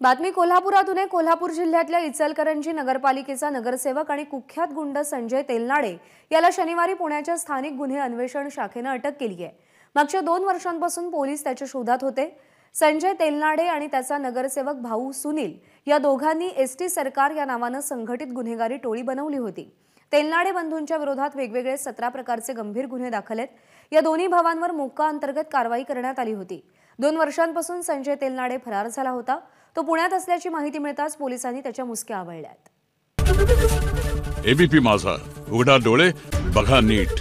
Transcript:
बातमी कोल्हापुरातून आहे. कोल्हापूर जिल्ह्यातल्या इचलकरंजी नगरपालिकेचा नगरसेवक आणि कुख्यात गुंड संजय तेलनाडे याला शनिवारी पुण्याच्या स्थानिक गुन्हे अन्वेषण शाखेनं अटक केली आहे. मागच्या दोन वर्षांपासून पोलीस त्याच्या शोधात होते. संजय तेलनाडे आणि त्याचा नगरसेवक भाऊ सुनील या दोघांनी एस टी सरकार या नावानं संघटित गुन्हेगारी टोळी बनवली होती. तेलनाडे बंधूंच्या विरोधात वेगवेगळे सतरा प्रकारचे गंभीर गुन्हे दाखल आहेत. या दोन्ही भावांवर मोक्का अंतर्गत कारवाई करण्यात आली होती. दोन वर्षांपासून संजय तेलनाडे फरार झाला होता. तो पुण्यात असल्याची माहिती मिळताच पोलिसांनी त्याच्या मुसक्या आवळल्यात. एबीपी माझा. उघडा डोळे बघा नीट.